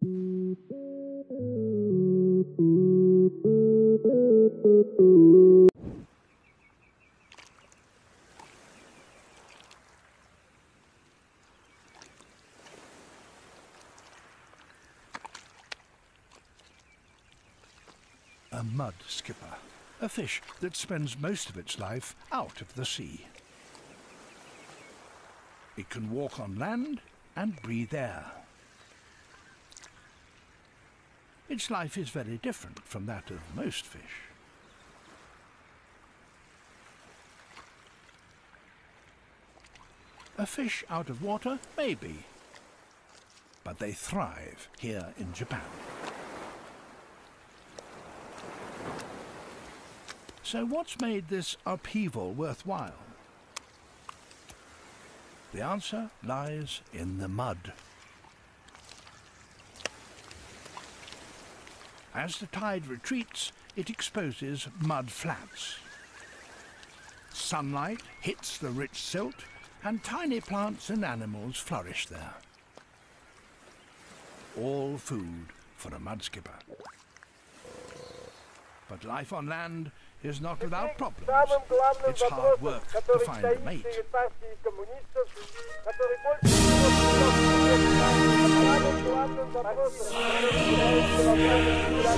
A mud skipper, a fish that spends most of its life out of the sea. It can walk on land and breathe air. Its life is very different from that of most fish. A fish out of water, maybe, but they thrive here in Japan. So what's made this upheaval worthwhile? The answer lies in the mud. As the tide retreats, it exposes mud flats. Sunlight hits the rich silt and tiny plants and animals flourish there. All food for a mudskipper. But life on land is not without problems. It's hard work to find a mate.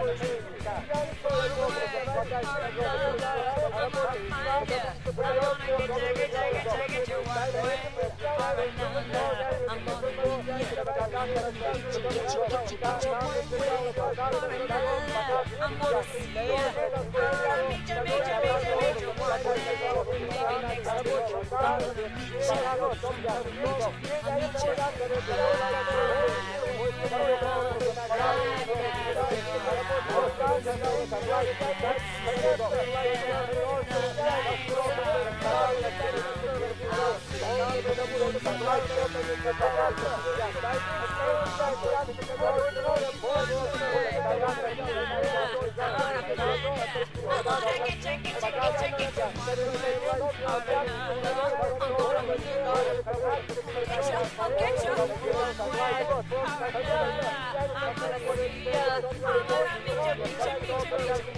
I'm gonna you. I'm gonna meet you, meet you, meet meet you.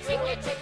tick, tick, tick.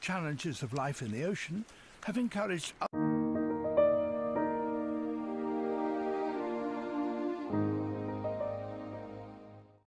challenges of life in the ocean have encouraged